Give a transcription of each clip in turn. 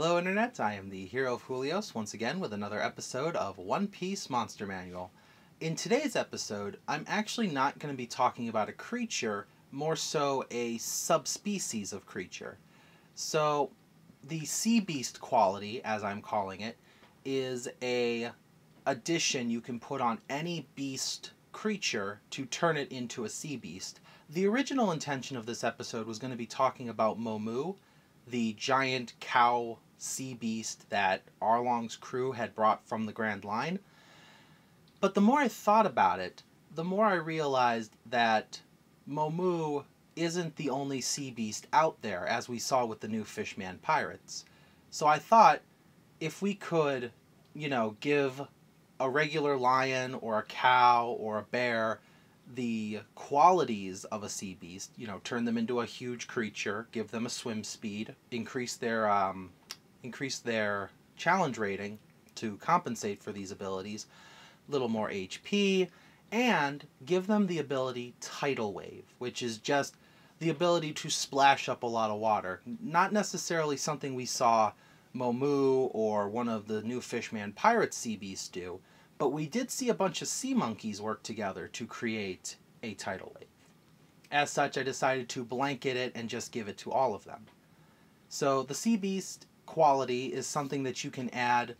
Hello Internet, I am the hero of Holios once again with another episode of One Piece Monster Manual. In today's episode, I'm actually not going to be talking about a creature, more so a subspecies of creature. So, the Sea Beast quality, as I'm calling it, is a addition you can put on any beast creature to turn it into a sea beast. The original intention of this episode was going to be talking about Momu, the giant cow sea beast that Arlong's crew had brought from the Grand Line. But the more I thought about it, the more I realized that Momu isn't the only sea beast out there, as we saw with the new Fishman pirates. So I thought if we could, you know, give a regular lion or a cow or a bear the qualities of a sea beast, you know, turn them into a huge creature, give them a swim speed, increase their um, increase their challenge rating to compensate for these abilities, a little more HP, and give them the ability Tidal Wave, which is just the ability to splash up a lot of water. Not necessarily something we saw Momu or one of the new Fishman Pirate Sea Beasts do, but we did see a bunch of sea monkeys work together to create a tidal wave. As such, I decided to blanket it and just give it to all of them. So the Sea Beast quality is something that you can add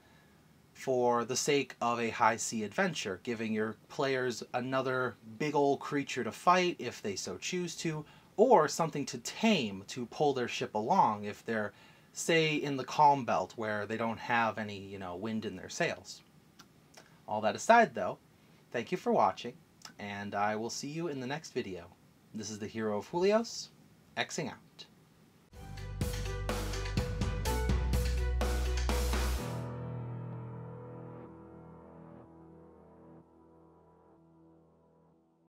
for the sake of a high sea adventure, giving your players another big old creature to fight if they so choose to, or something to tame to pull their ship along if they're, say, in the calm belt where they don't have any, you know, wind in their sails. All that aside, though, thank you for watching, and I will see you in the next video. This is the Hero of Holios, Xing out.